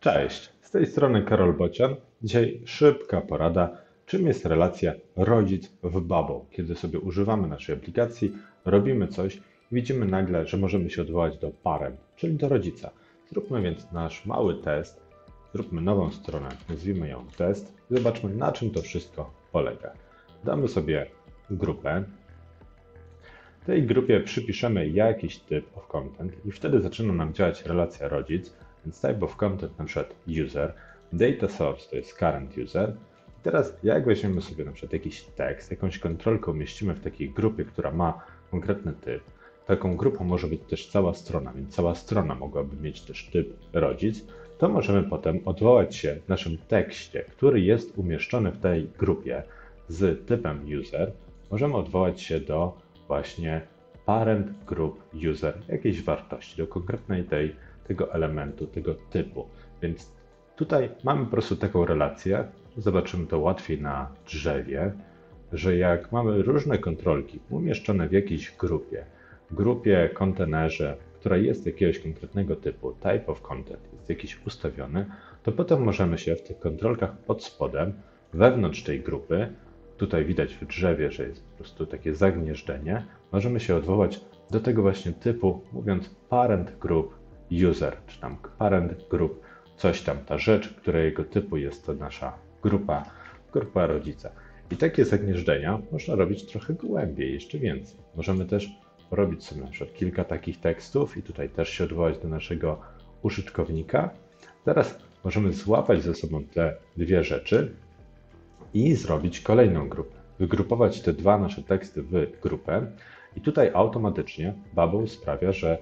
Cześć, z tej strony Karol Bocian. Dzisiaj szybka porada, czym jest relacja rodzic w Bubble. Kiedy sobie używamy naszej aplikacji, robimy coś i widzimy nagle, że możemy się odwołać do parent, czyli do rodzica. Zróbmy więc nasz mały test, zróbmy nową stronę, nazwijmy ją test i zobaczmy na czym to wszystko polega. Damy sobie grupę, tej grupie przypiszemy jakiś typ of content i wtedy zaczyna nam działać relacja rodzic, więc type of content na przykład user, data source to jest current user. I teraz jak weźmiemy sobie na przykład jakiś tekst, jakąś kontrolkę umieścimy w takiej grupie, która ma konkretny typ, taką grupą może być też cała strona, więc cała strona mogłaby mieć też typ rodzic, to możemy potem odwołać się w naszym tekście, który jest umieszczony w tej grupie z typem user, możemy odwołać się do właśnie parent group user jakiejś wartości, do konkretnej tej, tego elementu, tego typu. Więc tutaj mamy po prostu taką relację, zobaczymy to łatwiej na drzewie, że jak mamy różne kontrolki umieszczone w jakiejś grupie, grupie, kontenerze, która jest jakiegoś konkretnego typu, type of content jest jakiś ustawiony, to potem możemy się w tych kontrolkach pod spodem, wewnątrz tej grupy, tutaj widać w drzewie, że jest po prostu takie zagnieżdżenie, możemy się odwołać do tego właśnie typu, mówiąc parent group user, czy tam parent group coś tam, ta rzecz, którego typu jest to nasza grupa, grupa rodzica. I takie zagnieżdżenia można robić trochę głębiej, jeszcze więcej. Możemy też robić sobie na przykład kilka takich tekstów i tutaj też się odwołać do naszego użytkownika. Teraz możemy złapać ze sobą te dwie rzeczy i zrobić kolejną grupę. Wygrupować te dwa nasze teksty w grupę i tutaj automatycznie Bubble sprawia, że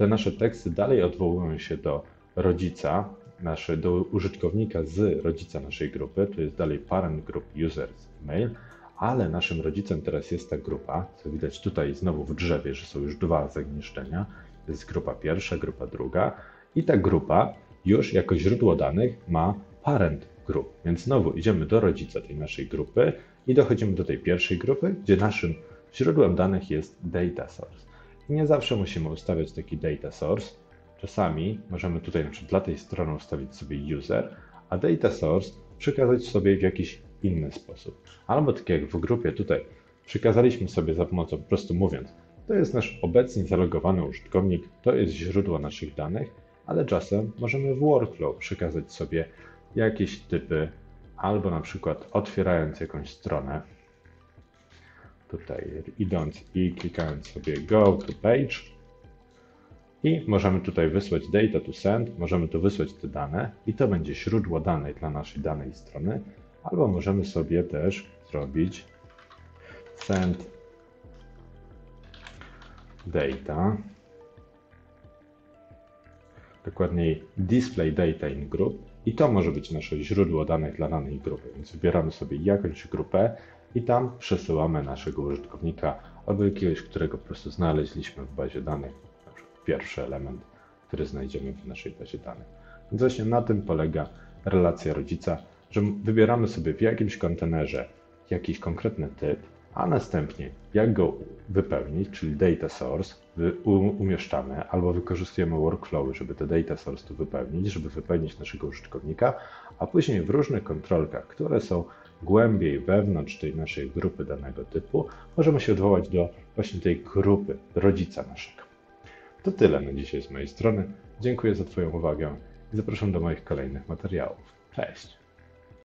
te nasze teksty dalej odwołują się do rodzica, nasze, do użytkownika z rodzica naszej grupy, to jest dalej parent group users mail, ale naszym rodzicem teraz jest ta grupa, co widać tutaj znowu w drzewie, że są już dwa zagniszczenia. To jest grupa pierwsza, grupa druga i ta grupa już jako źródło danych ma parent group. Więc znowu idziemy do rodzica tej naszej grupy i dochodzimy do tej pierwszej grupy, gdzie naszym źródłem danych jest data source. Nie zawsze musimy ustawiać taki data source. Czasami możemy tutaj na przykład dla tej strony ustawić sobie user, a data source przekazać sobie w jakiś inny sposób. Albo tak jak w grupie tutaj przekazaliśmy sobie za pomocą, po prostu mówiąc, to jest nasz obecnie zalogowany użytkownik, to jest źródło naszych danych, ale czasem możemy w workflow przekazać sobie jakieś typy, albo na przykład otwierając jakąś stronę, tutaj idąc i klikając sobie go to page. I możemy tutaj wysłać data to send, możemy tu wysłać te dane i to będzie źródło danych dla naszej danej strony, albo możemy sobie też zrobić send data. Dokładniej display data in group. I to może być nasze źródło danych dla danej grupy. Więc wybieramy sobie jakąś grupę i tam przesyłamy naszego użytkownika albo jakiegoś, którego po prostu znaleźliśmy w bazie danych, na przykład pierwszy element, który znajdziemy w naszej bazie danych. Więc właśnie na tym polega relacja rodzica, że wybieramy sobie w jakimś kontenerze jakiś konkretny typ, a następnie jak go wypełnić, czyli data source, umieszczamy albo wykorzystujemy workflowy, żeby te data source tu wypełnić, żeby wypełnić naszego użytkownika, a później w różnych kontrolkach, które są głębiej wewnątrz tej naszej grupy danego typu, możemy się odwołać do właśnie tej grupy, rodzica naszego. To tyle na dzisiaj z mojej strony. Dziękuję za Twoją uwagę i zapraszam do moich kolejnych materiałów. Cześć!